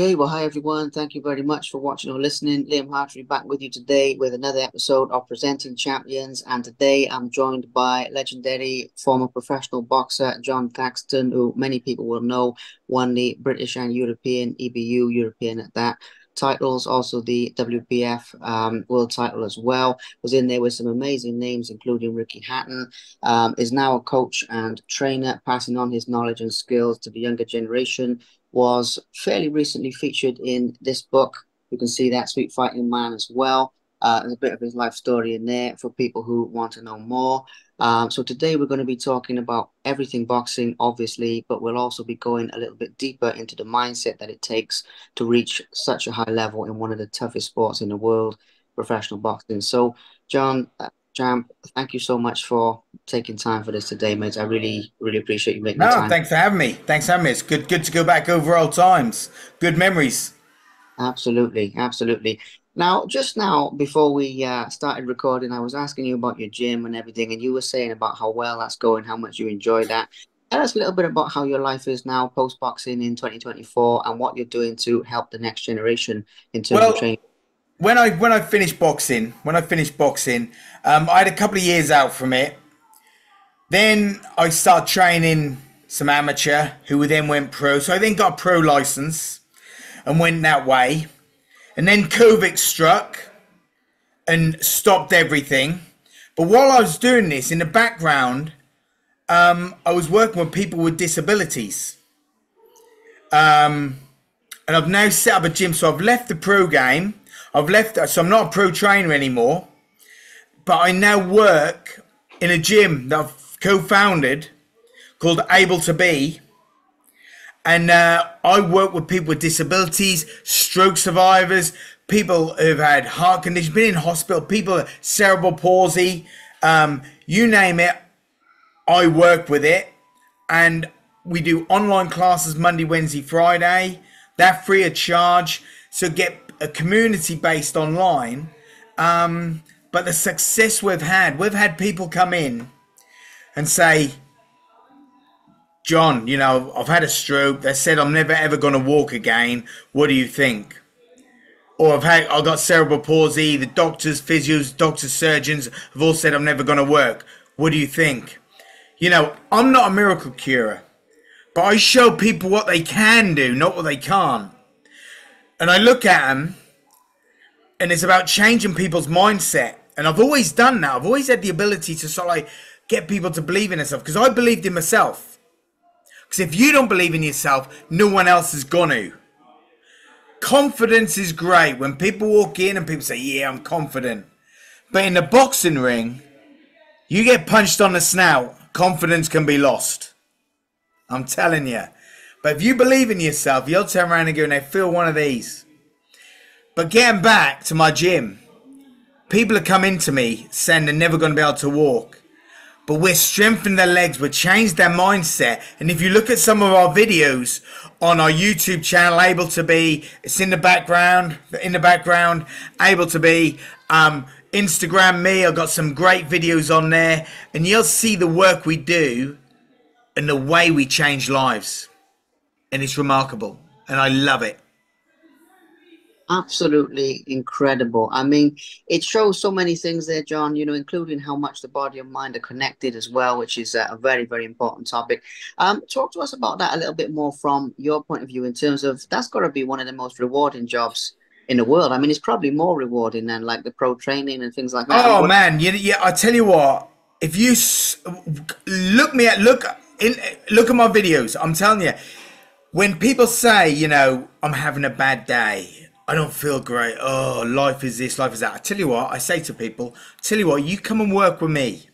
Okay, well, hi everyone. Thank you very much for watching or listening. Liam Hartery back with you today with another episode of Presenting Champions. And today I'm joined by legendary former professional boxer Jon Thaxton, who many people will know won the British and European EBU, European at that titles, also the WBF um, world title as well. Was in there with some amazing names, including Ricky Hatton. Um, is now a coach and trainer, passing on his knowledge and skills to the younger generation was fairly recently featured in this book. You can see that Sweet Fighting Man as well. Uh, there's a bit of his life story in there for people who want to know more. Um, so today we're going to be talking about everything boxing, obviously, but we'll also be going a little bit deeper into the mindset that it takes to reach such a high level in one of the toughest sports in the world, professional boxing. So, Jon, Champ, thank you so much for taking time for this today, mate. I really, really appreciate you making no, time. thanks for having me. Thanks for having me. It's good, good to go back over old times. Good memories. Absolutely, absolutely. Now, just now, before we uh, started recording, I was asking you about your gym and everything, and you were saying about how well that's going, how much you enjoy that. Tell us a little bit about how your life is now post boxing in 2024 and what you're doing to help the next generation in terms well, of training when I when I finished boxing, when I finished boxing, um, I had a couple of years out from it. Then I started training some amateur who then went pro. So I then got a pro license and went that way. And then COVID struck and stopped everything. But while I was doing this in the background, um, I was working with people with disabilities. Um, and I've now set up a gym. So I've left the pro game I've left, so I'm not a pro trainer anymore, but I now work in a gym that I've co-founded called Able2B, and uh, I work with people with disabilities, stroke survivors, people who've had heart conditions, been in hospital, people with cerebral palsy, um, you name it. I work with it, and we do online classes Monday, Wednesday, Friday. They're free of charge. So get a community based online. Um, but the success we've had, we've had people come in and say, Jon, you know, I've had a stroke. They said I'm never ever going to walk again. What do you think? Or I've had, I got cerebral palsy. The doctors, physios, doctors, surgeons have all said I'm never going to work. What do you think? You know, I'm not a miracle curer, but I show people what they can do, not what they can't and I look at them, and it's about changing people's mindset. And I've always done that. I've always had the ability to sort of like get people to believe in themselves because I believed in myself. Because if you don't believe in yourself, no one else is going to. Confidence is great when people walk in and people say, Yeah, I'm confident. But in the boxing ring, you get punched on the snout, confidence can be lost. I'm telling you. But if you believe in yourself, you'll turn around and go, now feel one of these. But getting back to my gym, people have come into me saying they're never going to be able to walk. But we're strengthening their legs, we've changed their mindset. And if you look at some of our videos on our YouTube channel, Able2B, it's in the background, in the background, Able2B, um, Instagram me, I've got some great videos on there, and you'll see the work we do and the way we change lives and it's remarkable, and I love it. Absolutely incredible. I mean, it shows so many things there, Jon, you know, including how much the body and mind are connected as well, which is a very, very important topic. Um, talk to us about that a little bit more from your point of view in terms of that's got to be one of the most rewarding jobs in the world. I mean, it's probably more rewarding than like the pro training and things like that. Oh, man. Yeah, yeah, I tell you what, if you look me at, look, in, look at my videos, I'm telling you, when people say, you know, I'm having a bad day, I don't feel great. Oh, life is this, life is that. I tell you what, I say to people, tell you what, you come and work with me.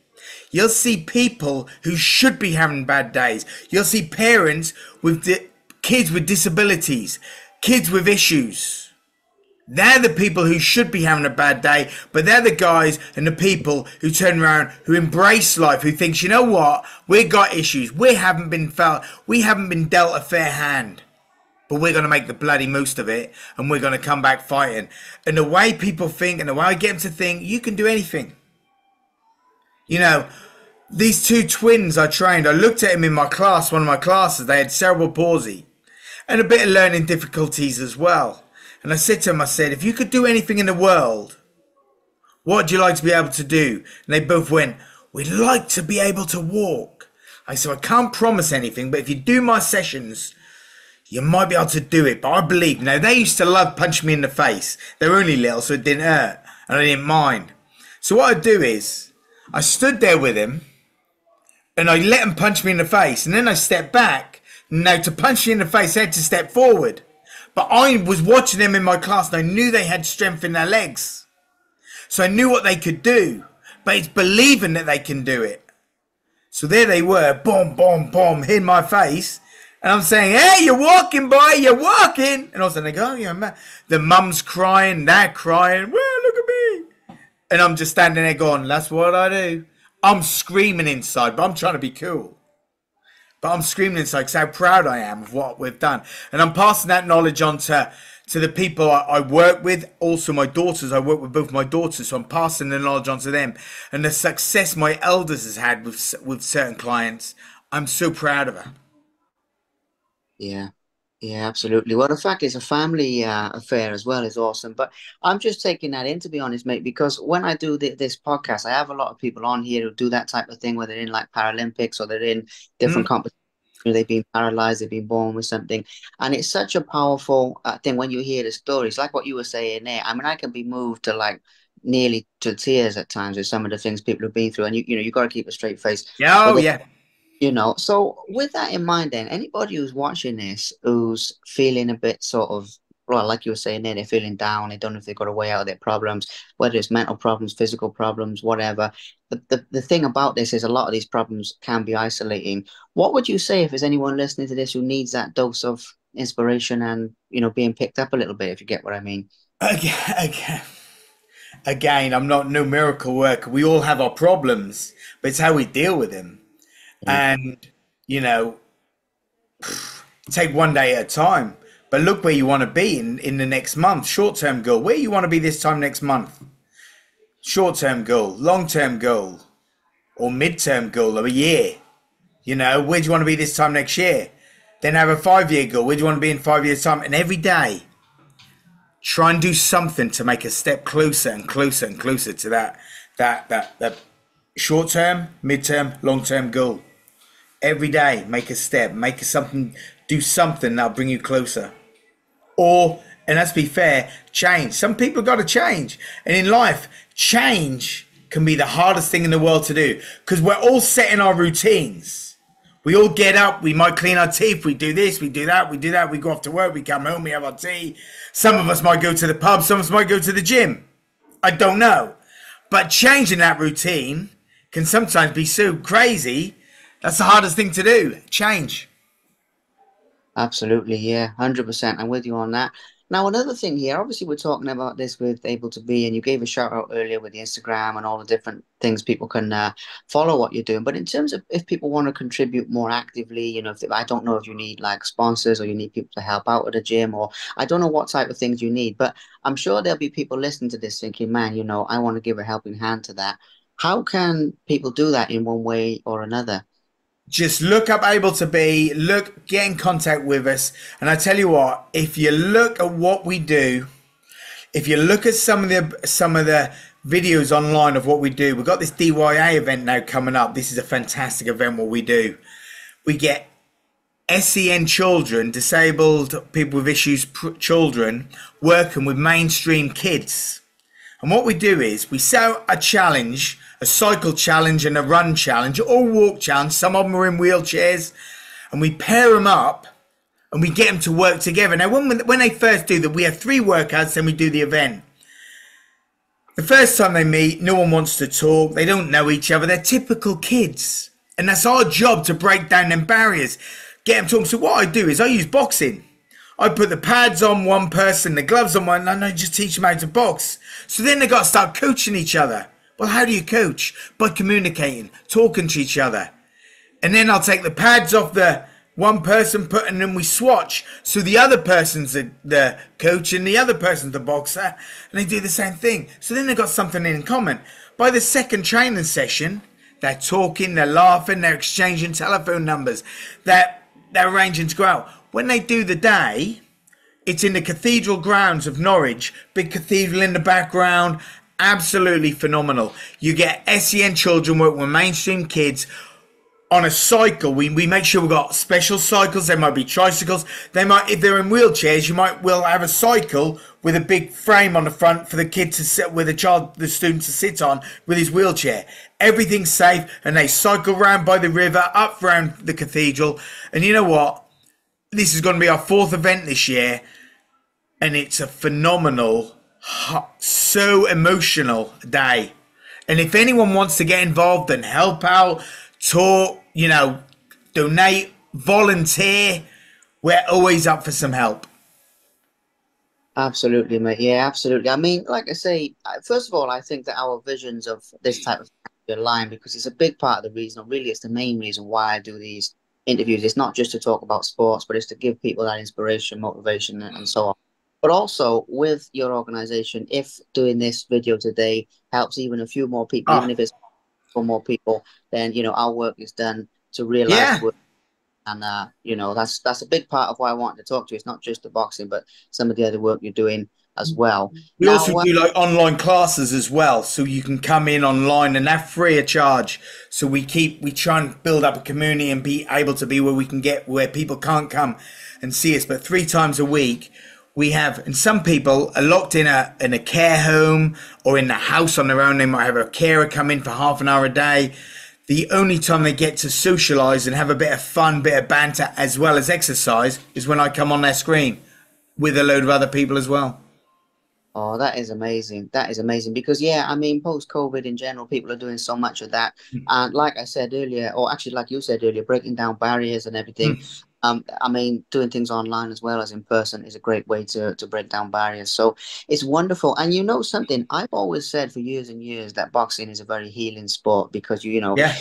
You'll see people who should be having bad days. You'll see parents with kids with disabilities, kids with issues. They're the people who should be having a bad day, but they're the guys and the people who turn around, who embrace life, who thinks, you know what, we've got issues, we haven't been felt, we haven't been dealt a fair hand, but we're going to make the bloody most of it, and we're going to come back fighting. And the way people think, and the way I get them to think, you can do anything. You know, these two twins I trained, I looked at them in my class, one of my classes, they had cerebral palsy. and a bit of learning difficulties as well. And I said to him, I said, if you could do anything in the world, what would you like to be able to do? And they both went, we'd like to be able to walk. I said, I can't promise anything, but if you do my sessions, you might be able to do it. But I believe. Now, they used to love punching me in the face. They were only little, so it didn't hurt. And I didn't mind. So what I'd do is, I stood there with him, and I let him punch me in the face. And then I stepped back. Now, to punch me in the face, I had to step forward. But I was watching them in my class, and I knew they had strength in their legs. So I knew what they could do. But it's believing that they can do it. So there they were, boom, boom, boom, in my face. And I'm saying, hey, you're walking, boy, you're walking. And all of a sudden they go, oh, yeah, man. The mum's crying, they're crying, well, look at me. And I'm just standing there going, that's what I do. I'm screaming inside, but I'm trying to be cool. But I'm screaming inside because how proud I am of what we've done. And I'm passing that knowledge on to, to the people I, I work with, also my daughters. I work with both my daughters, so I'm passing the knowledge on to them. And the success my elders has had with, with certain clients, I'm so proud of her. Yeah, yeah, absolutely. Well, the fact is, a family uh, affair as well is awesome. But I'm just taking that in, to be honest, mate, because when I do the, this podcast, I have a lot of people on here who do that type of thing, whether they're in like Paralympics or they're in different mm. competitions. They've been paralyzed, they've been born with something. And it's such a powerful uh, thing when you hear the stories, like what you were saying there. I mean, I can be moved to like nearly to tears at times with some of the things people have been through. And you, you know, you got to keep a straight face. Yeah, oh, yeah you know so with that in mind then anybody who's watching this who's feeling a bit sort of well like you were saying they're feeling down they don't know if they've got a way out of their problems whether it's mental problems physical problems whatever. The, the, the thing about this is a lot of these problems can be isolating. What would you say if there's anyone listening to this who needs that dose of inspiration and you know being picked up a little bit if you get what i mean? Again, again, again i'm not no miracle worker. We all have our problems but it's how we deal with them and you know take one day at a time. But look where you want to be in in the next month. Short term goal. Where you want to be this time next month? Short term goal long term goal or mid term goal of a year. You know where do you want to be this time next year? Then have a five year goal. Where do you want to be in five years time? And every day try and do something to make a step closer and closer and closer to that that that that short term mid term long term goal every day make a step make something do something that'll bring you closer. Or and let's be fair change. Some people got to change. And in life change can be the hardest thing in the world to do because we're all set in our routines. We all get up we might clean our teeth we do this we do that we do that we go off to work we come home we have our tea. Some of us might go to the pub some of us might go to the gym. I don't know. But changing that routine can sometimes be so crazy that's the hardest thing to do. Change. Absolutely, yeah, hundred percent. I'm with you on that. Now, another thing here, obviously, we're talking about this with Able2B, and you gave a shout out earlier with the Instagram and all the different things people can uh, follow what you're doing. But in terms of if people want to contribute more actively, you know, if they, I don't know if you need like sponsors or you need people to help out at the gym, or I don't know what type of things you need, but I'm sure there'll be people listening to this thinking, man, you know, I want to give a helping hand to that. How can people do that in one way or another? Just look up Able2B look get in contact with us. And i tell you what if you look at what we do if you look at some of the some of the videos online of what we do we've got this dya event now coming up. This is a fantastic event what we do. We get SEN children disabled people with issues children working with mainstream kids. And what we do is we set a challenge a cycle challenge and a run challenge, or walk challenge. Some of them are in wheelchairs, and we pair them up and we get them to work together. Now, when when they first do that, we have three workouts, then we do the event. The first time they meet, no one wants to talk. They don't know each other. They're typical kids, and that's our job to break down them barriers, get them talking. So what I do is I use boxing. I put the pads on one person, the gloves on one, and I just teach them how to box. So then they got to start coaching each other. Well, how do you coach? By communicating, talking to each other. And then I'll take the pads off the one person, put and then we swatch. So the other person's the, the coach and the other person's the boxer, and they do the same thing. So then they've got something in common. By the second training session, they're talking, they're laughing, they're exchanging telephone numbers, they're they're arranging to go out. when they do the day, it's in the cathedral grounds of Norwich, big cathedral in the background, absolutely phenomenal. You get SEN children work with mainstream kids on a cycle. We, we make sure we've got special cycles. There might be tricycles. They might, if they're in wheelchairs, you might will have a cycle with a big frame on the front for the kid to sit, with the child, the student to sit on with his wheelchair. Everything's safe, and they cycle round by the river, up round the cathedral. And you know what? This is going to be our fourth event this year, and it's a phenomenal, so emotional day. And if anyone wants to get involved and help out, talk, you know, donate, volunteer, we're always up for some help. Absolutely, mate. Yeah, absolutely. I mean, like I say, first of all, I think that our visions of this type of align because it's a big part of the reason, or really, it's the main reason why I do these interviews. It's not just to talk about sports, but it's to give people that inspiration, motivation, and so on. But also with your organization, if doing this video today helps even a few more people, oh. even if it's for more people, then you know our work is done to realize yeah. Work. And uh, you know that's that's a big part of why I wanted to talk to you. It's not just the boxing, but some of the other work you're doing as well. We now, also do like online classes as well, so you can come in online and that's free of charge. So we keep we try and build up a community and be able to be where we can get where people can't come and see us, but three times a week we have, and some people are locked in a in a care home or in the house on their own. They might have a carer come in for half an hour a day. The only time they get to socialize and have a bit of fun, bit of banter, as well as exercise, is when I come on their screen with a load of other people as well. Oh, that is amazing. That is amazing because, yeah, I mean, post COVID in general, people are doing so much of that. Mm. And like I said earlier, or actually, like you said earlier, breaking down barriers and everything. Mm. Um, I mean, doing things online as well as in person is a great way to to break down barriers. So it's wonderful. And you know something, I've always said for years and years that boxing is a very healing sport because you, you know, yeah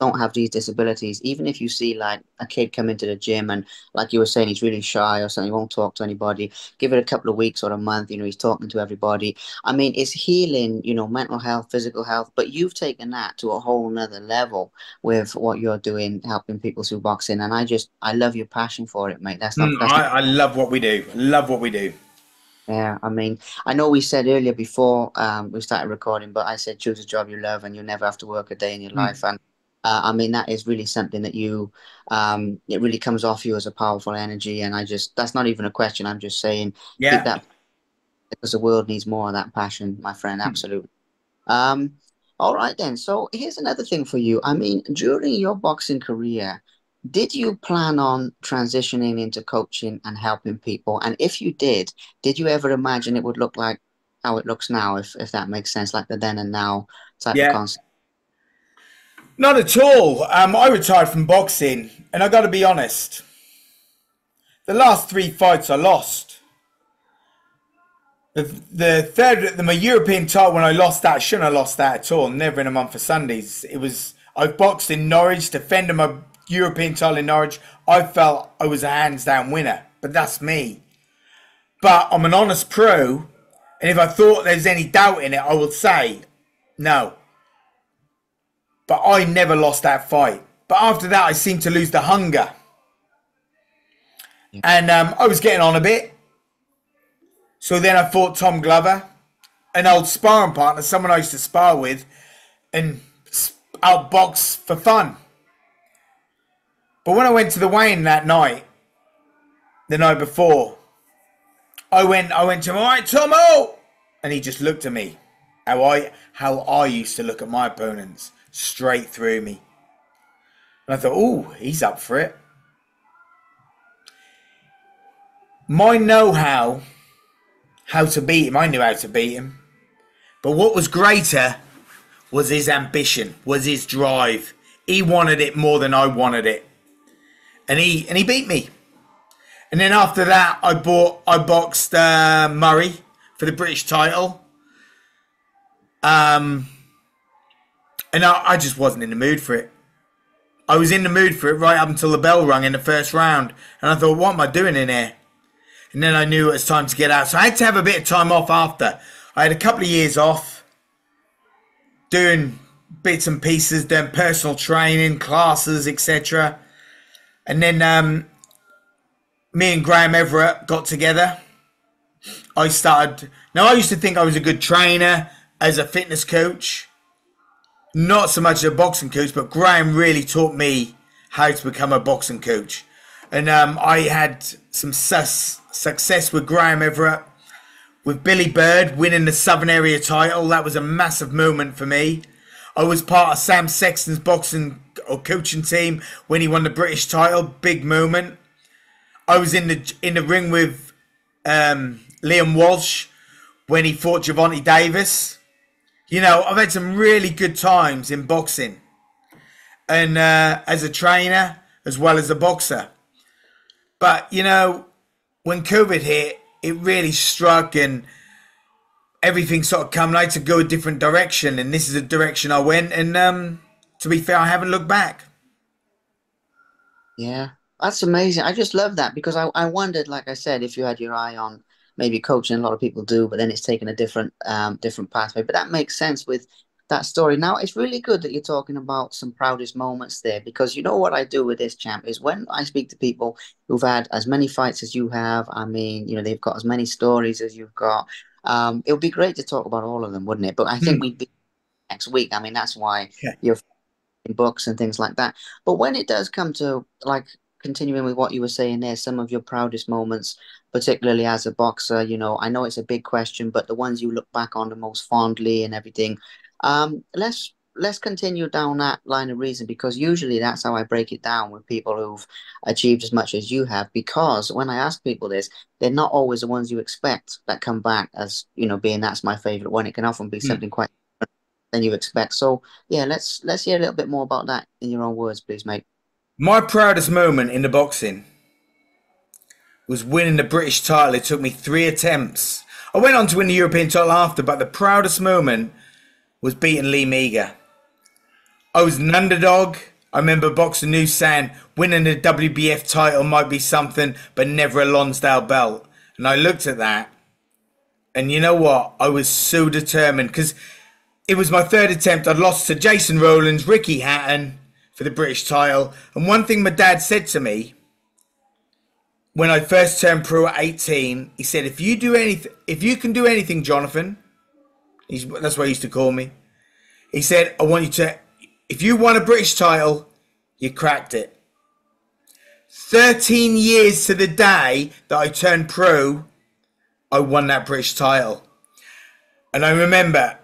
don't have these disabilities, even if you see like a kid come into the gym and like you were saying, he's really shy or something, he won't talk to anybody, give it a couple of weeks or a month, you know, he's talking to everybody. I mean, it's healing, you know, mental health, physical health, but you've taken that to a whole nother level with what you're doing, helping people through boxing. And I just, I love your passion for it, mate. That's not, mm, that's I, I love what we do. Love what we do. Yeah, I mean, I know we said earlier before um, we started recording, but I said choose a job you love and you'll never have to work a day in your mm. life. And uh, I mean, that is really something that you, um, it really comes off you as a powerful energy. And I just, that's not even a question. I'm just saying, yeah, that because the world needs more of that passion, my friend. Hmm. Absolutely. Um, all right then. So here's another thing for you. I mean, during your boxing career, did you plan on transitioning into coaching and helping people? And if you did, did you ever imagine it would look like how it looks now, if if that makes sense, like the then and now type yeah. of concept? Not at all. Um, I retired from boxing, and I got to be honest. The last three fights I lost. The, the third, the, my European title when I lost that, shouldn't have lost that at all. Never in a month for Sundays. It was I boxed in Norwich, defending my European title in Norwich. I felt I was a hands down winner, but that's me. But I'm an honest pro, and if I thought there's any doubt in it, I would say no. But I never lost that fight. But after that, I seemed to lose the hunger. And um, I was getting on a bit. So then I fought Tom Glover, an old sparring partner, someone I used to spar with, and outbox for fun. But when I went to the weigh-in that night, the night before, I went, I went to him, all right, Tomo, and he just looked at me, how I, how I used to look at my opponents straight through me. And I thought, oh, he's up for it. My know how, how to beat him, I knew how to beat him. But what was greater was his ambition, was his drive. He wanted it more than I wanted it. And he and he beat me. And then after that, I bought I boxed uh, Murray for the British title. Um, and I, I just wasn't in the mood for it. I was in the mood for it right up until the bell rang in the first round. And I thought, what am I doing in here? And then I knew it was time to get out. So I had to have a bit of time off after. I had a couple of years off doing bits and pieces, doing personal training, classes, etc. And then um, me and Graham Everett got together. I started. Now I used to think I was a good trainer as a fitness coach, not so much as a boxing coach, but Graham really taught me how to become a boxing coach. And um, I had some sus- success with Graham Everett, with Billy Bird winning the Southern Area title. That was a massive moment for me. I was part of Sam Sexton's boxing or coaching team when he won the British title. Big moment. I was in the in the ring with um, Liam Walsh when he fought Gervonta Davis. You know, I've had some really good times in boxing, and uh, as a trainer as well as a boxer. But you know, when COVID hit, it really struck and everything sort of come like to go a different direction, and this is the direction I went. And um, to be fair, I haven't looked back. Yeah, that's amazing. I just love that because I, I wondered, like I said, if you had your eye on maybe coaching, a lot of people do, but then it's taken a different um, different pathway. But that makes sense with that story. Now it's really good that you're talking about some proudest moments there because you know what I do with this champ is when I speak to people who've had as many fights as you have. I mean, you know, they've got as many stories as you've got. Um, it would be great to talk about all of them, wouldn't it? But I think mm. we'd be next week. I mean, that's why yeah. you're books and things like that. But when it does come to like continuing with what you were saying there, some of your proudest moments, particularly as a boxer, you know, I know it's a big question, but the ones you look back on the most fondly and everything. Um, let's let's continue down that line of reason because usually that's how I break it down with people who've achieved as much as you have. Because when I ask people this, they're not always the ones you expect that come back as you know being that's my favorite one. It can often be mm. something quite than you expect. So yeah, let's let's hear a little bit more about that in your own words, please, mate. My proudest moment in the boxing was winning the British title. It took me three attempts. I went on to win the European title after, but the proudest moment was beating Lee Meager. I was an underdog. I remember Boxing News saying winning the WBF title might be something, but never a Lonsdale belt. And I looked at that, and you know what? I was so determined because it was my third attempt. I'd lost to Jason Rowlands, Ricky Hatton for the British title. And one thing my dad said to me when I first turned pro at 18, he said, "If you do anything, if you can do anything, Jonathan, that's what he used to call me. He said, I want you to if you won a British title, you cracked it. 13 years to the day that I turned pro, I won that British title. And I remember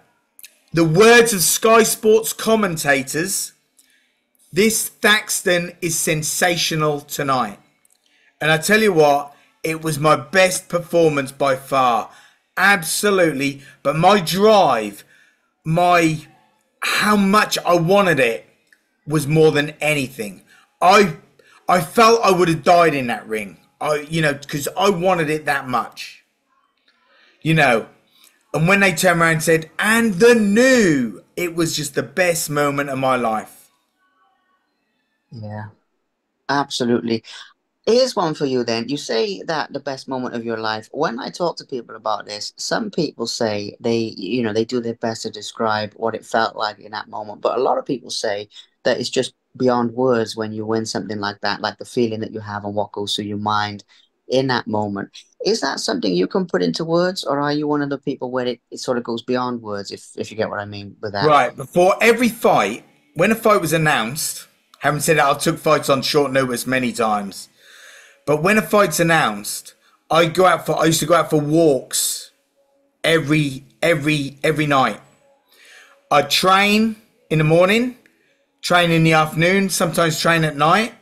the words of Sky Sports commentators this Thaxton is sensational tonight. And I tell you what, it was my best performance by far. Absolutely. But my drive, my how much I wanted it was more than anything. I I felt I would have died in that ring. I you know because I wanted it that much. You know, and when they turned around and said, "And the new," it was just the best moment of my life. Yeah, absolutely. Here's one for you then. You say that the best moment of your life. When I talk to people about this, some people say they, you know, they do their best to describe what it felt like in that moment. But a lot of people say that it's just beyond words when you win something like that, like the feeling that you have and what goes through your mind in that moment. Is that something you can put into words, or are you one of the people where it, it sort of goes beyond words, if, if you get what I mean with that? Right. Before every fight, when a fight was announced, having said that, I took fights on short notice many times but when a fight's announced, I go out for I used to go out for walks every every every night. I train in the morning, train in the afternoon, sometimes train at night.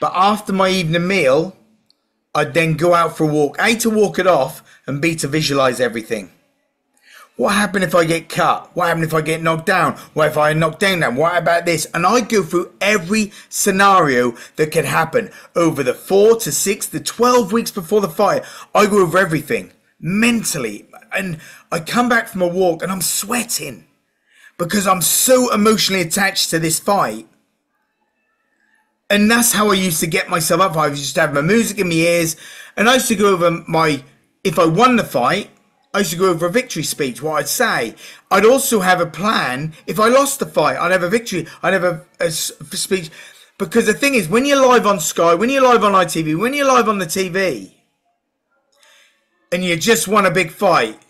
But after my evening meal, I'd then go out for a walk. A to walk it off and B to visualize everything. What happened if I get cut? What happened if I get knocked down? What if I knock down Then What about this? And I go through every scenario that could happen over the four to six to 12 weeks before the fight. I go over everything mentally. And I come back from a walk and I'm sweating because I'm so emotionally attached to this fight. And that's how I used to get myself up. I used to have my music in my ears and I used to go over my, if I won the fight, I used to go over a victory speech, what I'd say. I'd also have a plan. If I lost the fight, I'd have a victory. I'd have a, a speech. Because the thing is, when you're live on Sky, when you're live on ITV, when you're live on the TV, and you just won a big fight,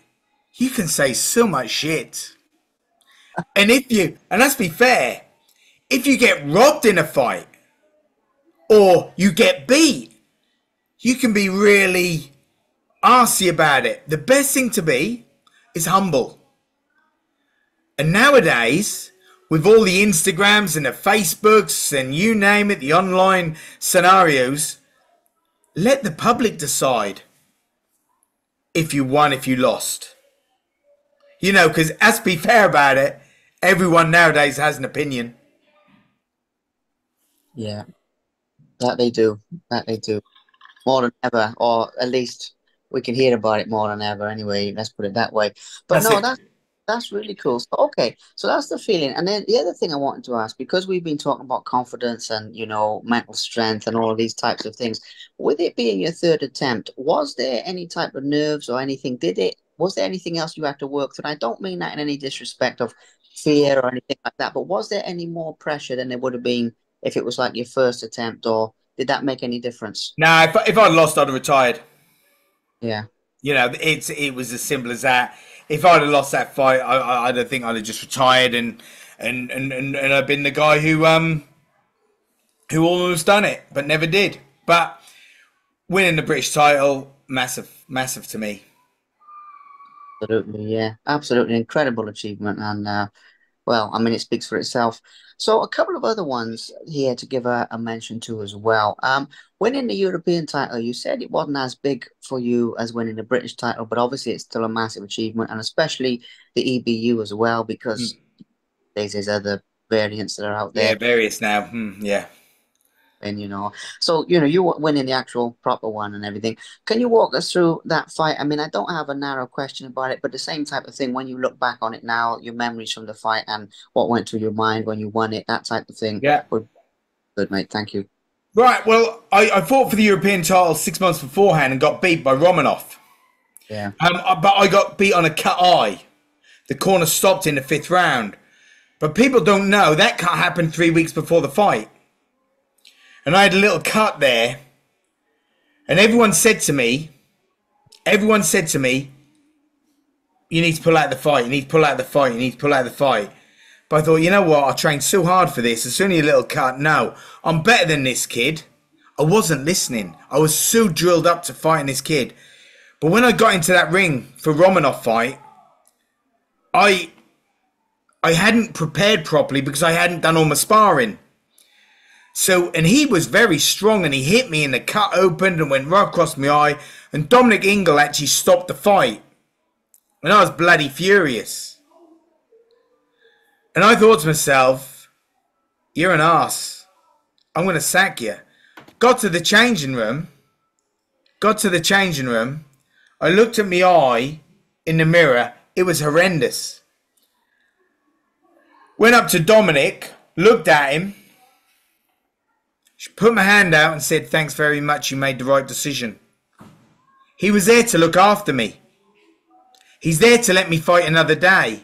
you can say so much shit. And if you, and let's be fair, if you get robbed in a fight or you get beat, you can be really arsy about it. The best thing to be is humble. And nowadays, with all the Instagrams and the Facebooks and you name it, the online scenarios, let the public decide if you won, if you lost. You know, because let's be fair about it, everyone nowadays has an opinion. Yeah, that they do. That they do. More than ever, or at least we can hear about it more than ever anyway. Let's put it that way. But That's no, it. that's that's really cool. So, okay, so that's the feeling. And then the other thing I wanted to ask, because we've been talking about confidence and you know mental strength and all of these types of things, with it being your third attempt, was there any type of nerves or anything? Did it? Was there anything else you had to work through? And I don't mean that in any disrespect of fear or anything like that, but was there any more pressure than there would have been if it was like your first attempt, or did that make any difference? Now, if, if I'd lost, I'd have retired. Yeah. You know, it's it was as simple as that. If I'd have lost that fight, I, I, I don't think I'd have just retired and and, and, and and I've been the guy who um who almost done it but never did. But winning the British title, massive, massive to me. Absolutely, yeah, absolutely incredible achievement, and uh, well, I mean, it speaks for itself. So, a couple of other ones here to give a, a mention to as well. Um, winning the European title, you said it wasn't as big for you as winning the British title, but obviously it's still a massive achievement, and especially the EBU as well, because there's these other variants that are out there. Yeah, various now. Hmm, yeah. And you know, so you know, you winning the actual proper one and everything. Can you walk us through that fight? I mean, I don't have a narrow question about it, but the same type of thing when you look back on it now, your memories from the fight and what went through your mind when you won it, that type of thing. Yeah. Good, mate. Thank you. Right. Well, I, I fought for the European title six months beforehand and got beat by Romanov. Yeah. Um, but I got beat on a cut eye. The corner stopped in the fifth round. But people don't know that cut happened three weeks before the fight. And I had a little cut there. And everyone said to me, everyone said to me, you need to pull out the fight, you need to pull out the fight, you need to pull out the fight. But I thought, you know what? I trained so hard for this. It's only a little cut. No, I'm better than this kid. I wasn't listening. I was so drilled up to fighting this kid. But when I got into that ring for Romanov fight, I I hadn't prepared properly because I hadn't done all my sparring. So and he was very strong and he hit me and the cut opened and went right across my eye and Dominic Ingle actually stopped the fight. And I was bloody furious. And I thought to myself, you're an ass. I'm gonna sack you. Got to the changing room. Got to the changing room. I looked at my eye in the mirror. It was horrendous. Went up to Dominic, looked at him, put my hand out and said, Thanks very much, you made the right decision. He was there to look after me. He's there to let me fight another day.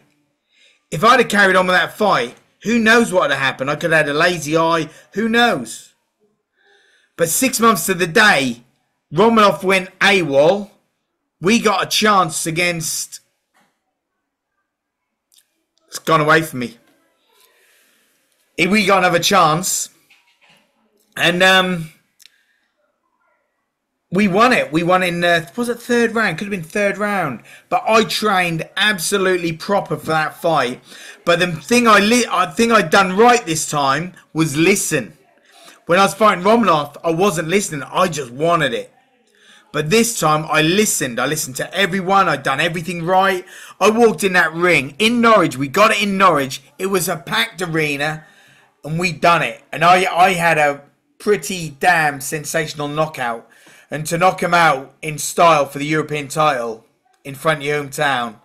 If I'd have carried on with that fight, who knows what would have happened? I could have had a lazy eye, who knows? But six months to the day, Romanov went AWOL. We got a chance against. It's gone away from me. If we got another chance. And um, we won it. We won in, uh, was it third round? Could have been third round. But I trained absolutely proper for that fight. But the thing I, li- I think I'd done right this time was listen. When I was fighting Romanov, I wasn't listening. I just wanted it. But this time I listened. I listened to everyone. I'd done everything right. I walked in that ring in Norwich. We got it in Norwich. It was a packed arena and we done it. And I, I had a pretty damn sensational knockout. And to knock him out in style for the European title in front of your hometown,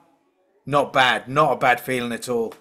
not bad. Not a bad feeling at all.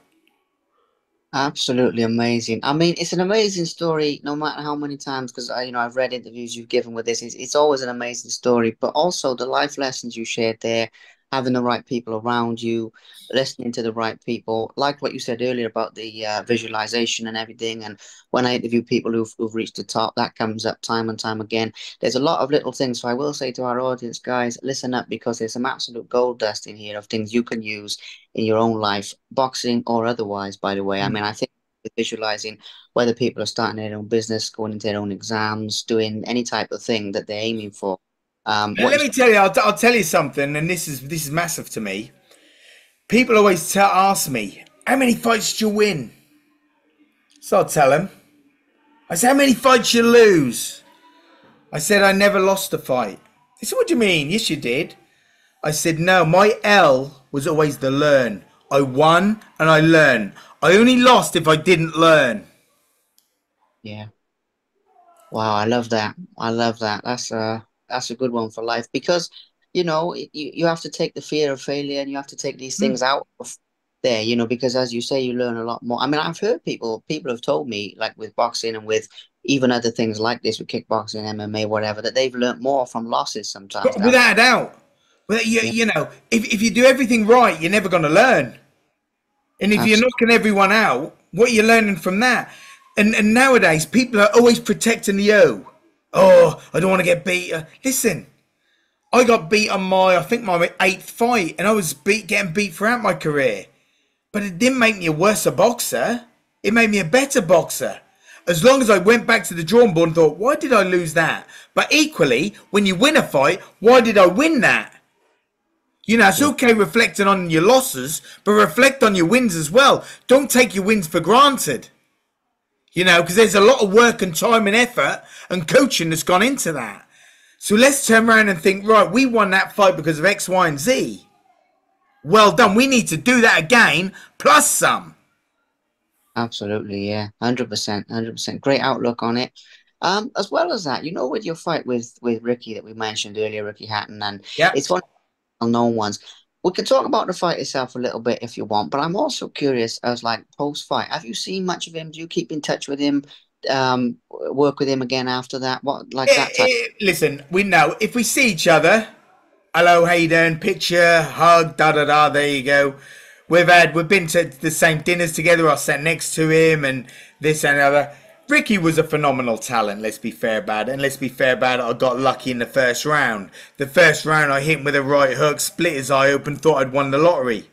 Absolutely amazing. I mean, it's an amazing story, no matter how many times, because you know, I've read interviews you've given with this. It's, it's always an amazing story, but also the life lessons you shared there, having the right people around you, listening to the right people. Like what you said earlier about the uh, visualization and everything. And when I interview people who've, who've reached the top, that comes up time and time again. There's a lot of little things. So I will say to our audience, guys, listen up because there's some absolute gold dust in here of things you can use in your own life, boxing or otherwise, by the way. Mm. I mean, I think visualizing whether people are starting their own business, going into their own exams, doing any type of thing that they're aiming for um, let me tell you, I'll, I'll, tell you something, and this is this is massive to me. People always tell, ask me, "How many fights did you win?" So I tell them, I say, "How many fights you lose?" I said, "I never lost a fight." They said, "What do you mean?" Yes, you did. I said, "No, my L was always the learn. I won and I learn. I only lost if I didn't learn." Yeah. Wow, I love that. I love that. That's uh that's a good one for life because you know you, you have to take the fear of failure and you have to take these hmm. things mm. out of there you know because as you say you learn a lot more i mean i've heard people people have told me like with boxing and with even other things like this with kickboxing mma whatever that they've learned more from losses sometimes without a doubt well, you, yeah. you know if, if you do everything right you're never going to learn and if Absolutely. you're knocking everyone out what are you learning from that and and nowadays people are always protecting the o Oh, I don't want to get beat. Uh, listen, I got beat on my, I think my eighth fight, and I was beat, getting beat throughout my career. But it didn't make me a worse boxer. It made me a better boxer. As long as I went back to the drawing board and thought, why did I lose that? But equally, when you win a fight, why did I win that? You know, it's okay reflecting on your losses, but reflect on your wins as well. Don't take your wins for granted. You know, because there's a lot of work and time and effort and coaching that's gone into that. So let's turn around and think, right, we won that fight because of X, Y, and Z. Well done. We need to do that again, plus some. Absolutely, yeah. 100%. 100%. Great outlook on it. Um, as well as that, you know, with your fight with with Ricky that we mentioned earlier, Ricky Hatton, and yeah. it's one of the known ones we can talk about the fight itself a little bit if you want, but I'm also curious as like post fight. Have you seen much of him? Do you keep in touch with him? Um, work with him again after that? What like that? Type? listen, we know if we see each other, hello, doing? Picture, hug, da da da. There you go. We've had we've been to the same dinners together. I sat next to him and this and other. Ricky was a phenomenal talent, let's be fair about it. And let's be fair about it, I got lucky in the first round. The first round, I hit him with a right hook, split his eye open, thought I'd won the lottery.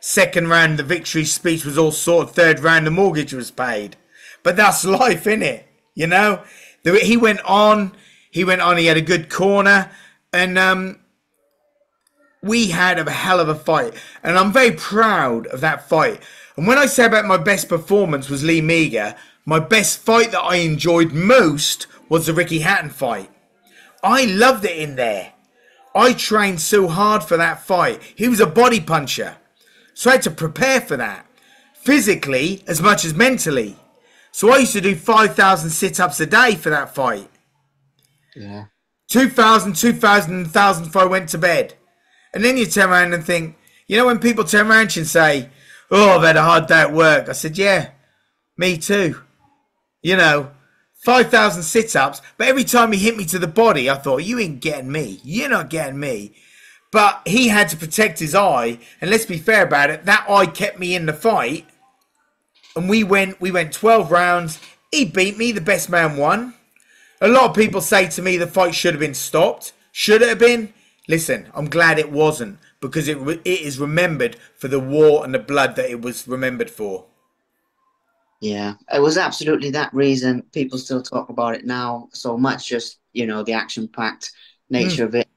Second round, the victory speech was all sorted. Third round, the mortgage was paid. But that's life, innit? You know? He went on, he went on, he had a good corner, and um, we had a hell of a fight. And I'm very proud of that fight. And when I say about my best performance was Lee Meager, my best fight that I enjoyed most was the Ricky Hatton fight. I loved it in there. I trained so hard for that fight. He was a body puncher. So I had to prepare for that. Physically as much as mentally. So I used to do 5,000 sit ups a day for that fight. Yeah. 2,000, 2,000, 1,000 before I went to bed. And then you turn around and think, you know, when people turn around and say, Oh, I've had a hard day at work. I said, Yeah, me too you know, 5,000 sit ups. But every time he hit me to the body, I thought, you ain't getting me. You're not getting me. But he had to protect his eye. And let's be fair about it, that eye kept me in the fight. And we went, we went 12 rounds. He beat me. The best man won. A lot of people say to me the fight should have been stopped. Should it have been? Listen, I'm glad it wasn't because it, it is remembered for the war and the blood that it was remembered for. Yeah, it was absolutely that reason. People still talk about it now so much, just, you know, the action packed nature mm. of it,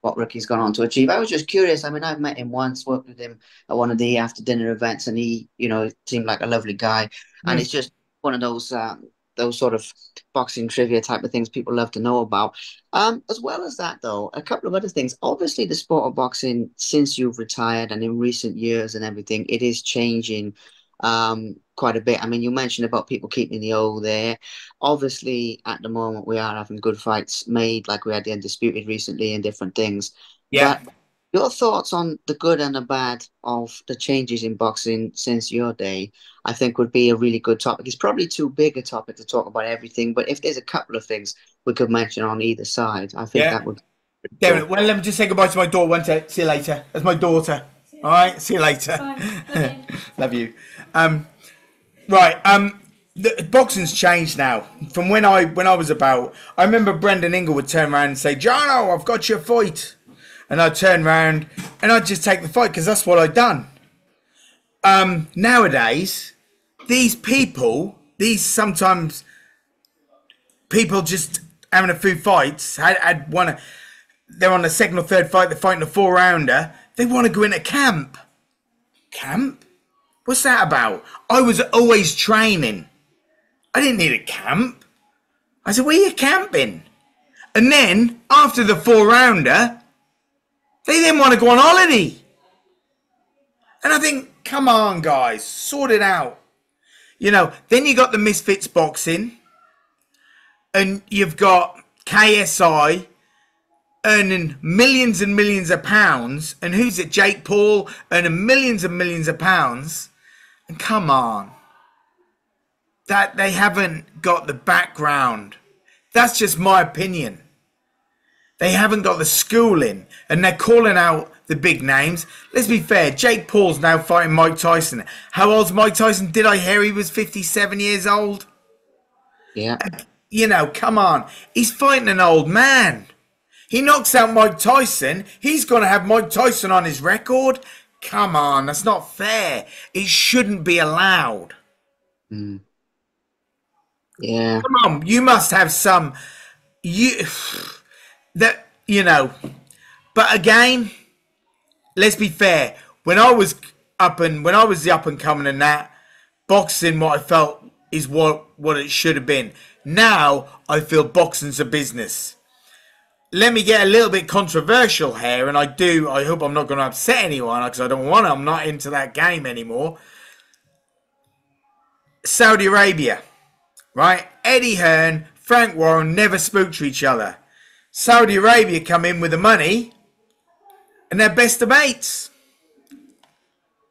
what Ricky's gone on to achieve. I was just curious. I mean, I've met him once, worked with him at one of the after dinner events, and he, you know, seemed like a lovely guy. Mm. And it's just one of those. Uh, those sort of boxing trivia type of things people love to know about. Um, as well as that, though, a couple of other things. Obviously, the sport of boxing, since you've retired and in recent years and everything, it is changing um, quite a bit. I mean, you mentioned about people keeping the O there. Obviously, at the moment, we are having good fights made, like we had the Undisputed recently and different things. Yeah. But your thoughts on the good and the bad of the changes in boxing since your day, I think would be a really good topic. It's probably too big a topic to talk about everything, but if there's a couple of things we could mention on either side, I think yeah. that would Darren, well, let me just say goodbye to my daughter. One. See you later. That's my daughter. All right. See you later. Fine. Love you. Um, right. Um, the boxing's changed now from when I when I was about. I remember Brendan Ingle would turn around and say, "Jono, I've got your fight," and I'd turn around and I'd just take the fight because that's what I'd done. Um, nowadays, these people, these sometimes people just having a few fights had, had one. They're on the second or third fight. They're fighting a four rounder. They want to go into camp. Camp? What's that about? I was always training. I didn't need a camp. I said, where are you camping? And then after the four rounder, they then want to go on holiday. And I think, come on, guys, sort it out. You know, then you got the Misfits boxing, and you've got KSI earning millions and millions of pounds, and who's it? Jake Paul earning millions and millions of pounds. And come on, that they haven't got the background. That's just my opinion. They haven't got the schooling, and they're calling out the big names. Let's be fair. Jake Paul's now fighting Mike Tyson. How old's Mike Tyson? Did I hear he was 57 years old? Yeah. You know, come on. He's fighting an old man. He knocks out Mike Tyson. He's going to have Mike Tyson on his record. Come on, that's not fair. It shouldn't be allowed. Mm. Yeah. Come on, you must have some you that you know. But again, let's be fair. When I was up and when I was the up and coming and that boxing, what I felt is what what it should have been. Now I feel boxing's a business. Let me get a little bit controversial here, and I do. I hope I'm not going to upset anyone because I don't want to. I'm not into that game anymore. Saudi Arabia, right? Eddie Hearn, Frank Warren never spoke to each other. Saudi Arabia come in with the money, and they're best of mates.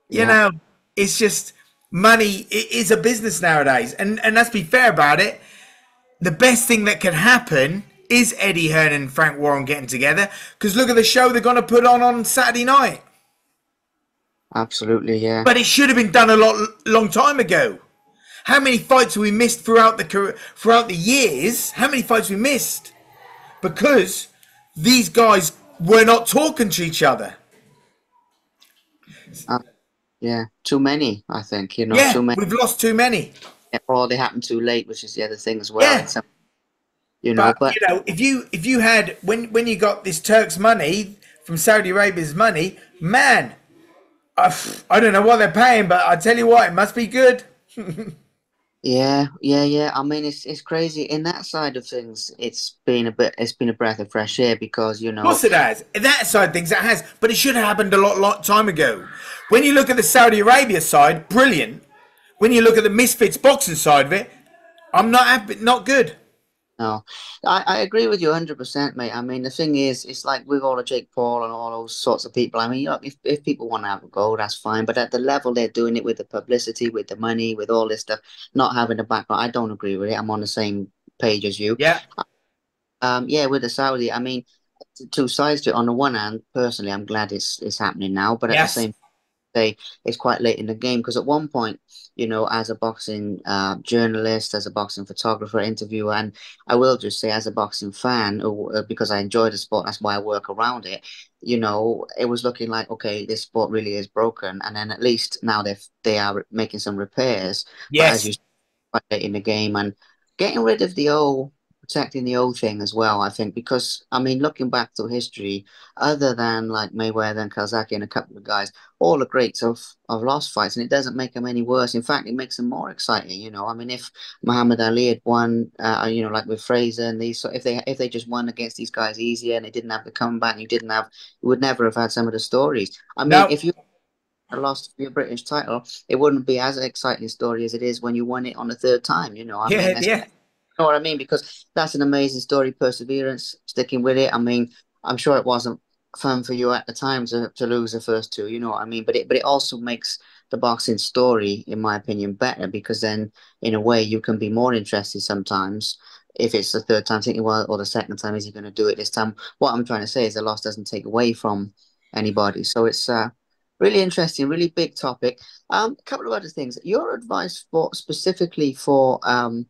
You Yeah. know, it's just money it is a business nowadays, and and let's be fair about it. The best thing that can happen is Eddie Hearn and Frank Warren getting together. Because look at the show they're going to put on on Saturday night. Absolutely. Yeah. But it should have been done a lot long time ago. How many fights have we missed throughout the throughout the years? How many fights we missed because these guys were not talking to each other? Uh, yeah. Too many. I think. You know. yeah, Too many. we've lost too many. Or they happened too late, which is the other thing as well. Yeah. You know. But, But, you know, if you if you had when when you got this Turks money from Saudi Arabia's money, man, I, I don't know what they're paying, but I tell you what, it must be good. Yeah, yeah, yeah. I mean, it's it's crazy. In that side of things, it's been a bit. It's been a breath of fresh air because you know. Of course it has. That side of things it has, but it should have happened a lot, lot time ago. When you look at the Saudi Arabia side, brilliant. When you look at the Misfits boxing side of it, I'm not happy, not good. No, I, I agree with you 100%, mate. I mean, the thing is, it's like with all of Jake Paul and all those sorts of people. I mean, you know, if, if people want to have a go, that's fine. But at the level they're doing it with the publicity, with the money, with all this stuff, not having a background, I don't agree with it. I'm on the same page as you. Yeah, Um, yeah, with the Saudi, I mean, two sides to it. On the one hand, personally, I'm glad it's it's happening now, but at Yes. the same say it's quite late in the game because at one point, you know, as a boxing uh, journalist, as a boxing photographer, interviewer, and I will just say as a boxing fan, or, uh, because I enjoy the sport, that's why I work around it. You know, it was looking like okay, this sport really is broken, and then at least now they they are making some repairs. But as yes, you late in the game and getting rid of the old protecting the old thing as well, I think, because I mean, looking back to history, other than like Mayweather and Calzaghe and a couple of guys, all the greats have, have lost fights, and it doesn't make them any worse. In fact, it makes them more exciting. You know, I mean, if Muhammad Ali had won, uh, you know, like with Frazier and these, so if they if they just won against these guys easier and they didn't have the comeback, and you didn't have, you would never have had some of the stories. I mean, No. if you lost your British title, it wouldn't be as exciting a story as it is when you won it on the third time. You know, I yeah, that's- yeah. Know what I mean? Because that's an amazing story, perseverance, sticking with it. I mean, I'm sure it wasn't fun for you at the time to, to lose the first two, you know what I mean? But it but it also makes the boxing story, in my opinion, better because then in a way you can be more interested sometimes if it's the third time, thinking, well, or the second time, is he going to do it this time? What I'm trying to say is the loss doesn't take away from anybody. So it's uh, really interesting, really big topic. Um, a couple of other things. Your advice for specifically for um,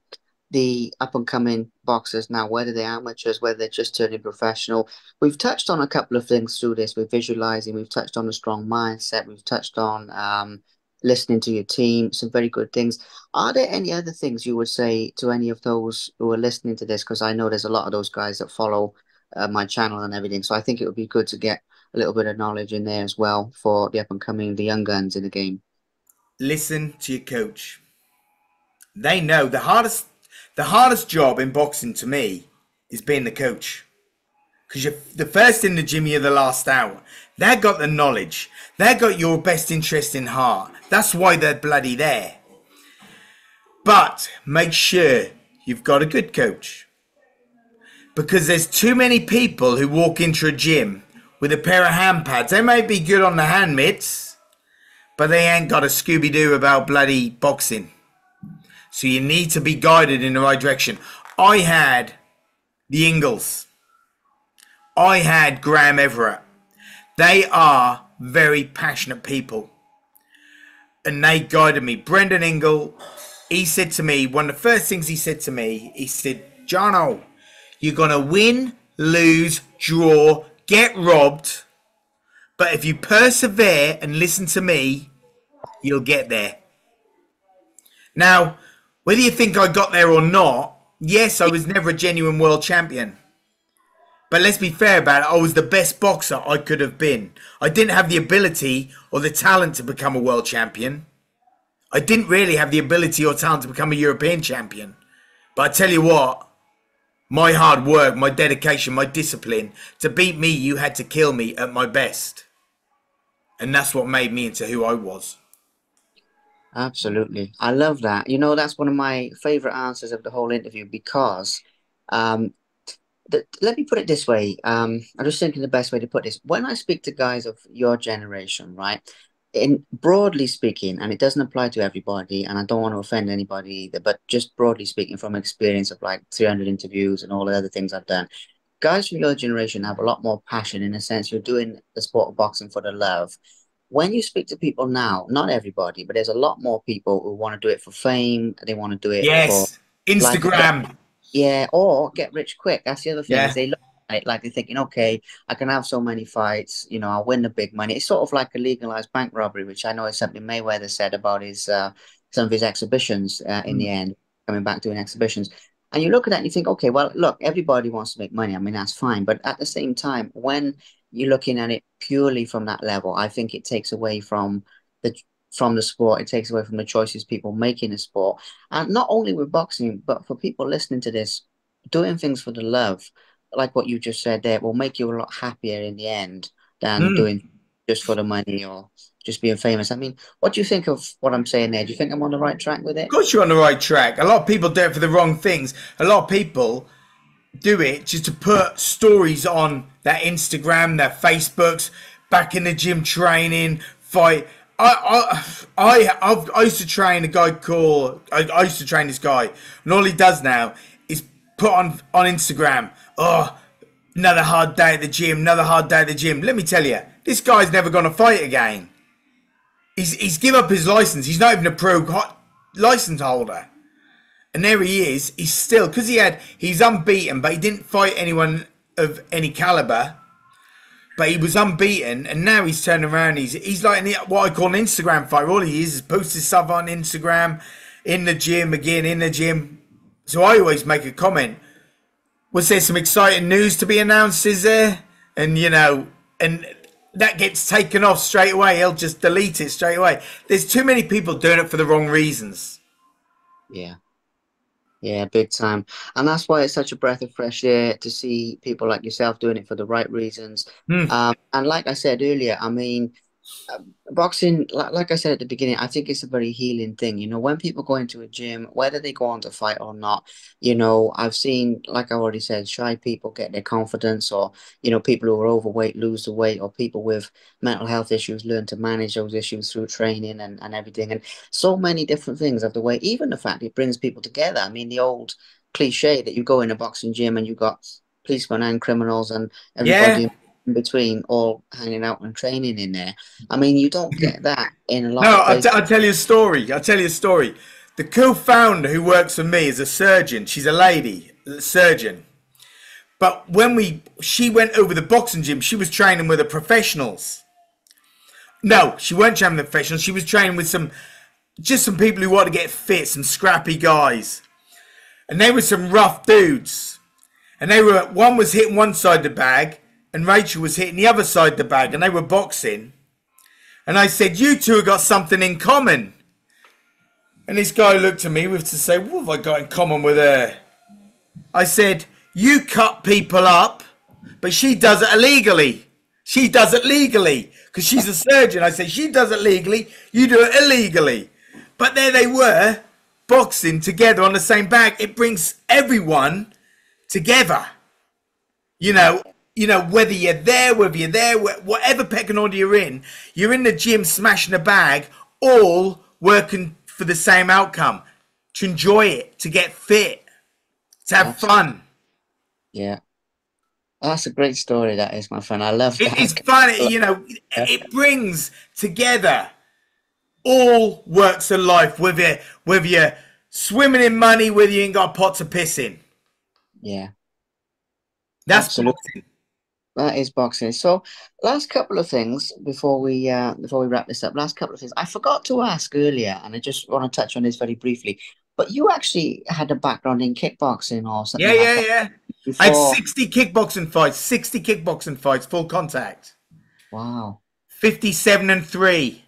the up and coming boxers now, whether they're amateurs, whether they're just turning professional. We've touched on a couple of things through this. We're visualizing, we've touched on a strong mindset, we've touched on um, listening to your team, some very good things. Are there any other things you would say to any of those who are listening to this? Because I know there's a lot of those guys that follow uh, my channel and everything. So I think it would be good to get a little bit of knowledge in there as well for the up and coming, the young guns in the game. Listen to your coach. They know the hardest the hardest job in boxing to me is being the coach. Because you're the first in the gym, you're the last out. They've got the knowledge. They've got your best interest in heart. That's why they're bloody there. But make sure you've got a good coach. Because there's too many people who walk into a gym with a pair of hand pads. They may be good on the hand mitts, but they ain't got a Scooby Doo about bloody boxing. So you need to be guided in the right direction. I had the Ingles. I had Graham Everett. They are very passionate people. And they guided me. Brendan Ingle, he said to me, one of the first things he said to me, he said, Jono, you're going to win, lose, draw, get robbed. But if you persevere and listen to me, you'll get there. Now, whether you think I got there or not, yes, I was never a genuine world champion. But let's be fair about it, I was the best boxer I could have been. I didn't have the ability or the talent to become a world champion. I didn't really have the ability or talent to become a European champion. But I tell you what, my hard work, my dedication, my discipline, to beat me, you had to kill me at my best. And that's what made me into who I was. Absolutely. I love that. You know, that's one of my favorite answers of the whole interview because um, th- let me put it this way. Um, I'm just thinking the best way to put this. When I speak to guys of your generation, right, in broadly speaking, and it doesn't apply to everybody, and I don't want to offend anybody either, but just broadly speaking, from experience of like 300 interviews and all the other things I've done, guys from your generation have a lot more passion in a sense. You're doing the sport of boxing for the love when you speak to people now, not everybody, but there's a lot more people who want to do it for fame. They want to do it. Yes, for, Instagram. Like, yeah, or get rich quick. That's the other thing. Yeah. they look at it like they're thinking, okay, I can have so many fights. You know, I'll win the big money. It's sort of like a legalized bank robbery, which I know is something Mayweather said about his uh, some of his exhibitions. Uh, in mm. the end, coming back doing exhibitions. And you look at that and you think, okay, well, look, everybody wants to make money. I mean, that's fine. But at the same time, when you're looking at it purely from that level, I think it takes away from the from the sport. It takes away from the choices people make in the sport, and not only with boxing, but for people listening to this, doing things for the love, like what you just said there, will make you a lot happier in the end than mm. doing just for the money or just being famous. I mean, what do you think of what I'm saying there? Do you think I'm on the right track with it? Of course, you're on the right track. A lot of people do it for the wrong things. A lot of people do it just to put stories on their Instagram, their Facebooks, back in the gym training, fight. I I I, I used to train a guy called I, I used to train this guy, and all he does now is put on on Instagram. Oh, another hard day at the gym, another hard day at the gym. Let me tell you, this guy's never going to fight again. He's he's give up his license. He's not even a pro license holder. And there he is. He's still because he had he's unbeaten, but he didn't fight anyone of any caliber. But he was unbeaten, and now he's turned around. He's he's like what I call an Instagram fighter. All he is is posting stuff on Instagram, in the gym again, in the gym. So I always make a comment. Was there some exciting news to be announced? Is there? And you know, and that gets taken off straight away. He'll just delete it straight away. There's too many people doing it for the wrong reasons. Yeah. Yeah, big time. And that's why it's such a breath of fresh air to see people like yourself doing it for the right reasons. Mm. Um, and like I said earlier, I mean, boxing, like, I said at the beginning, I think it's a very healing thing. You know, when people go into a gym, whether they go on to fight or not, you know, I've seen, like I already said, shy people get their confidence, or you know, people who are overweight lose the weight, or people with mental health issues learn to manage those issues through training and and everything, and so many different things of the way. Even the fact it brings people together. I mean, the old cliche that you go in a boxing gym and you've got policemen and criminals and everybody yeah. In between all hanging out and training in there. I mean, you don't get that in a lot. No, I'll, I'll tell you a story. I'll tell you a story. The co-founder who works for me is a surgeon. She's a lady, a surgeon. But when we, she went over the boxing gym. She was training with the professionals. No, she weren't training with the professionals. She was training with some, just some people who want to get fit, some scrappy guys, and they were some rough dudes. And they were one was hitting one side of the bag, and Rachel was hitting the other side of the bag, and they were boxing. And I said, "You two have got something in common." And this guy looked at me with to say, What have I got in common with her? I said, You cut people up, but she does it illegally. She does it legally because she's a surgeon. I said, She does it legally, you do it illegally. But there they were, boxing together on the same bag. It brings everyone together. You know, you know, whether you're there, whether you're there, whatever pecking order you're in, you're in the gym smashing a bag, all working for the same outcome to enjoy it, to get fit, to have fun. Yeah. that's a great story, that is, my friend. I love that. It's funny, you know, it brings together all works of life, whether, you, whether you're swimming in money, whether you ain't got a pot to piss in. Yeah. That's Absolutely. That is boxing. So, last couple of things before we uh, before we wrap this up. Last couple of things I forgot to ask earlier, and I just want to touch on this very briefly. But you actually had a background in kickboxing or something. Yeah, like yeah, yeah. Before... I had sixty kickboxing fights. Sixty kickboxing fights, full contact. Wow. Fifty-seven and three.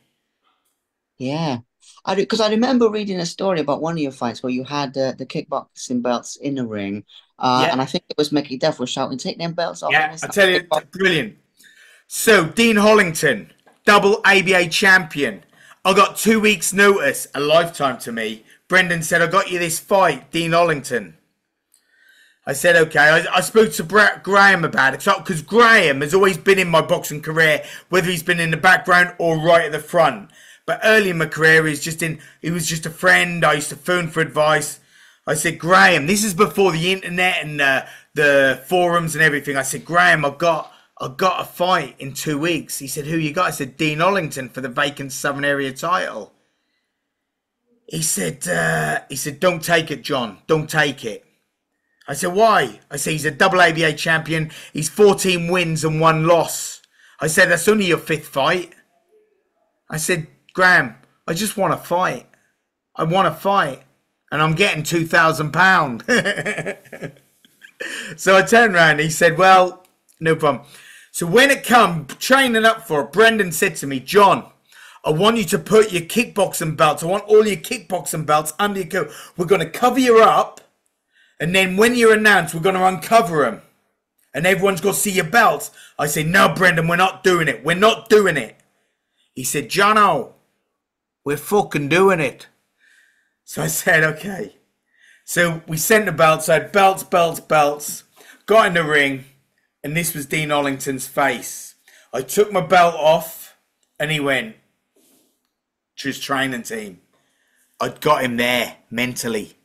Yeah, I because I remember reading a story about one of your fights where you had uh, the kickboxing belts in the ring, uh, yeah. And I think it was Mickey Duff was shouting, "Take them belts off!" Yeah, I tell you, brilliant. So Dean Hollington, double ABA champion. I got two weeks' notice, a lifetime to me. Brendan said, "I got you this fight, Dean Hollington." I said, "Okay." I, I spoke to Brett Graham about it because Graham has always been in my boxing career, whether he's been in the background or right at the front. But early in my career, he's just in. He was just a friend. I used to phone for advice. I said, Graham, this is before the internet and uh, the forums and everything. I said, Graham, I've got, I've got a fight in two weeks. He said, who you got? I said, Dean Hollington for the vacant Southern Area title. He said, uh, he said, don't take it, Jon. Don't take it. I said, why? I said, he's a double ABA champion. He's 14 wins and one loss. I said, that's only your fifth fight. I said, Graham, I just want to fight. I want to fight and I'm getting two thousand pound. so I turned around. And he said, "Well, no problem." So when it come training up for it, Brendan said to me, "Jon." I want you to put your kickboxing belts. I want all your kickboxing belts under your coat. We're going to cover you up. And then when you're announced, we're going to uncover them. And everyone's going to see your belts. I said, no, Brendan, we're not doing it. We're not doing it. He said, Jono, we're fucking doing it. So I said, okay. So we sent the belts. I belts, belts, belts. Got in the ring, and this was Dean Hollington's face. I took my belt off, and he went to his training team. I'd got him there mentally.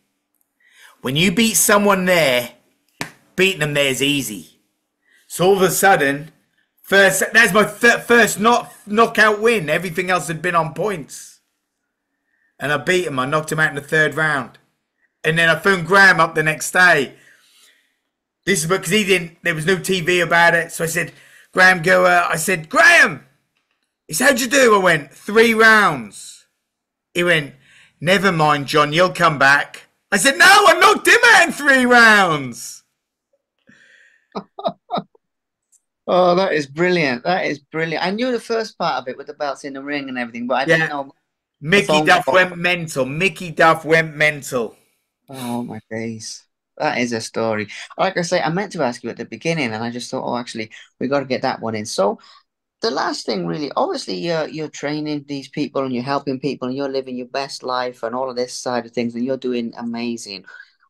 When you beat someone there, beating them there is easy. So all of a sudden, first that's my th- first not knockout win. Everything else had been on points and I beat him. I knocked him out in the third round. And then I phoned Graham up the next day. This is because he didn't, there was no TV about it. So I said, Graham, go, uh, I said, Graham, he said, how'd you do? I went, three rounds. He went, never mind, Jon, you'll come back. I said, no, I knocked him out in three rounds. oh, that is brilliant. That is brilliant. I knew the first part of it with the belts in the ring and everything, but I yeah. didn't know Mickey Duff went mental. Mickey Duff went mental. Oh my days. That is a story. Like I say, I meant to ask you at the beginning, and I just thought, oh, actually, we got to get that one in. So, the last thing, really, obviously, you're you're training these people, and you're helping people, and you're living your best life, and all of this side of things, and you're doing amazing.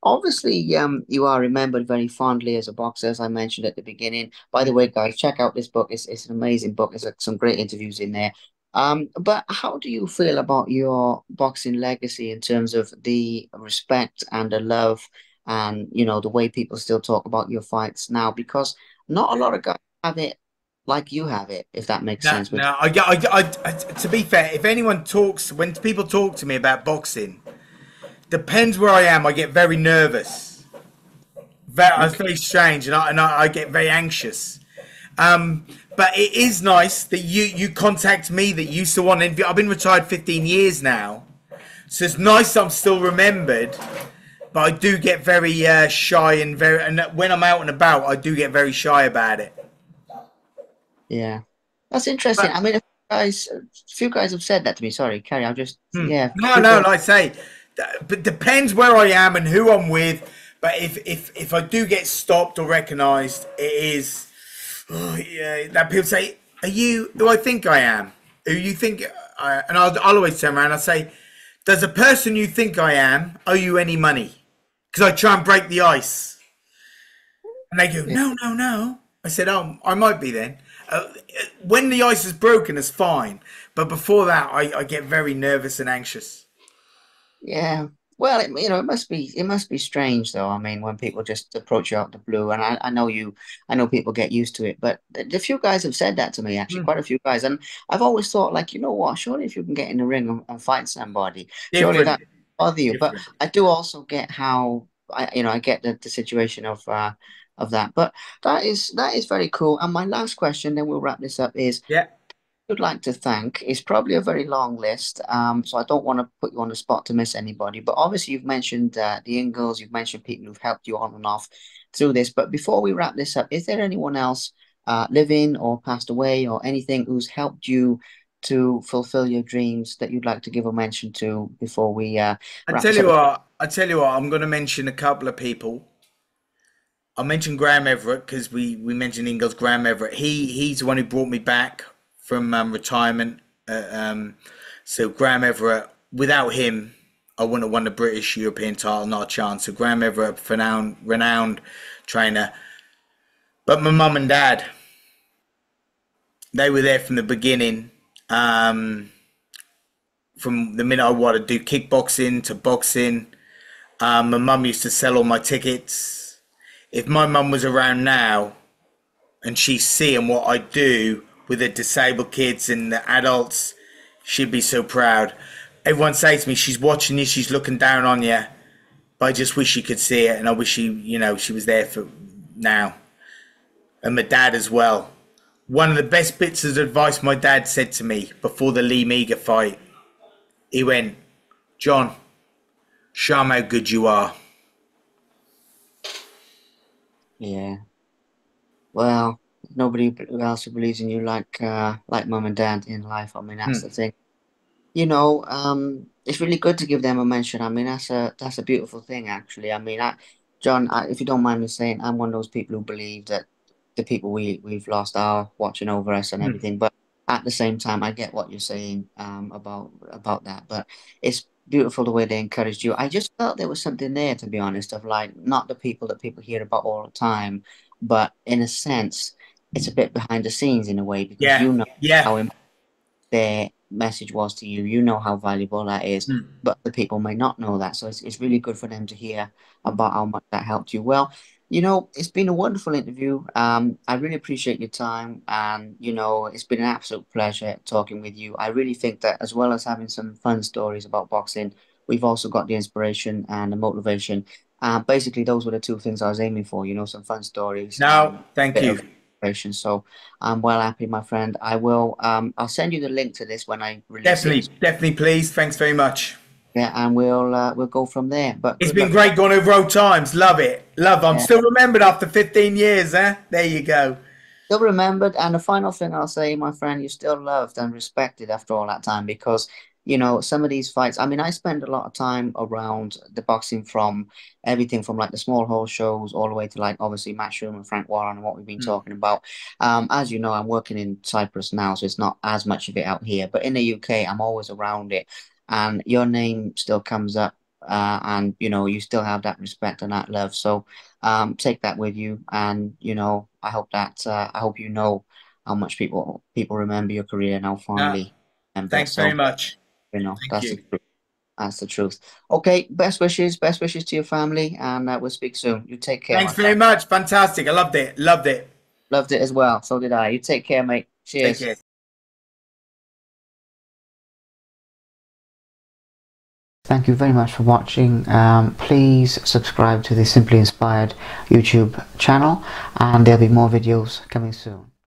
Obviously, um, you are remembered very fondly as a boxer, as I mentioned at the beginning. By the way, guys, check out this book. It's, it's an amazing book. There's like, some great interviews in there. Um, but how do you feel about your boxing legacy in terms of the respect and the love and you know the way people still talk about your fights now? Because not a lot of guys have it like you have it if that makes no, sense. no I, I, I, to be fair if anyone talks when people talk to me about boxing depends where i am i get very nervous. Very, okay. it's very strange and, I, and I, I get very anxious. Um, but it is nice that you you contact me that you still want to interview i've been retired 15 years now so it's nice i'm still remembered but I do get very uh, shy and very, and when I'm out and about, I do get very shy about it. Yeah, that's interesting. But, I mean, guys, a few guys have said that to me. Sorry, Carrie. I'm just hmm. yeah. No, no, like I say, but depends where I am and who I'm with. But if if if I do get stopped or recognised, it is oh, yeah that people say, "Are you who I think I am? Who you think?" I, and I'll, I'll always turn around. I say, "Does the person you think I am owe you any money?" because I try and break the ice. And they go, no, no, no. I said, oh, I might be then. Uh, when the ice is broken, it's fine. But before that, I, I get very nervous and anxious. Yeah. Well, it, you know, it must be it must be strange though. I mean, when people just approach you out the blue, and I, I know you, I know people get used to it, but a few guys have said that to me actually, mm. quite a few guys, and I've always thought like, you know what? Surely if you can get in the ring and, and fight somebody, Different. surely that bother you. But I do also get how I, you know, I get the, the situation of uh, of that. But that is that is very cool. And my last question, then we'll wrap this up, is yeah. Would like to thank. is probably a very long list, um, so I don't want to put you on the spot to miss anybody. But obviously, you've mentioned uh, the Ingles, you've mentioned people who've helped you on and off through this. But before we wrap this up, is there anyone else uh, living or passed away or anything who's helped you to fulfill your dreams that you'd like to give a mention to before we uh I tell you what I tell you what I'm going to mention a couple of people I mentioned Graham Everett because we we mentioned Ingles Graham Everett he he's the one who brought me back from um, retirement uh, um so Graham Everett without him I wouldn't have won the British European title not a chance. So Graham Everett renowned renowned trainer. But my mum and dad they were there from the beginning um, from the minute I wanted to do kickboxing to boxing, um, my mum used to sell all my tickets. If my mum was around now and she's seeing what I do with the disabled kids and the adults, she'd be so proud. Everyone says to me, she's watching you, she's looking down on you. But I just wish she could see it, and I wish she, you know, she was there for now. And my dad as well one of the best bits of advice my dad said to me before the Lee Meager fight. He went, Jon, show how good you are. Yeah. Well, nobody else who believes in you like uh, like mum and dad in life. I mean, that's hmm. the thing. You know, um, it's really good to give them a mention. I mean, that's a that's a beautiful thing, actually. I mean, I, Jon, I, if you don't mind me saying, I'm one of those people who believe that the people we we've lost are watching over us and hmm. everything. Mm. But at the same time, I get what you're saying um, about about that. But it's beautiful the way they encouraged you. I just felt there was something there, to be honest, of like not the people that people hear about all the time, but in a sense, it's a bit behind the scenes in a way because yeah. you know yeah. how their message was to you. You know how valuable that is, mm. but the people may not know that. So it's, it's really good for them to hear about how much that helped you. Well, you know, it's been a wonderful interview. Um, I really appreciate your time, and you know, it's been an absolute pleasure talking with you. I really think that as well as having some fun stories about boxing, we've also got the inspiration and the motivation. Uh, basically, those were the two things I was aiming for. You know, some fun stories. No, thank you. So I'm well happy, my friend. I will. Um, I'll send you the link to this when I release definitely, it. definitely, please. Thanks very much. Yeah, and we'll uh, we'll go from there. But it's been luck. great going over old times. Love it. Love. I'm yeah. still remembered after 15 years. Eh? There you go. Still remembered. And the final thing I'll say, my friend, you're still loved and respected after all that time because you know some of these fights. I mean, I spend a lot of time around the boxing from everything from like the small hall shows all the way to like obviously Matchroom and Frank Warren and what we've been mm. talking about. Um, as you know, I'm working in Cyprus now, so it's not as much of it out here. But in the UK, I'm always around it and your name still comes up uh, and you know you still have that respect and that love so um, take that with you and you know i hope that uh, i hope you know how much people people remember your career now finally and thanks so, very much you know Thank that's you. That's the truth. Okay, best wishes, best wishes to your family, and uh, we'll speak soon. You take care. Thanks very much. Fantastic. I loved it. Loved it. Loved it as well. So did I. You take care, mate. Cheers. Take care. Thank you very much for watching. Um, please subscribe to the Simply Inspired YouTube channel and there'll be more videos coming soon.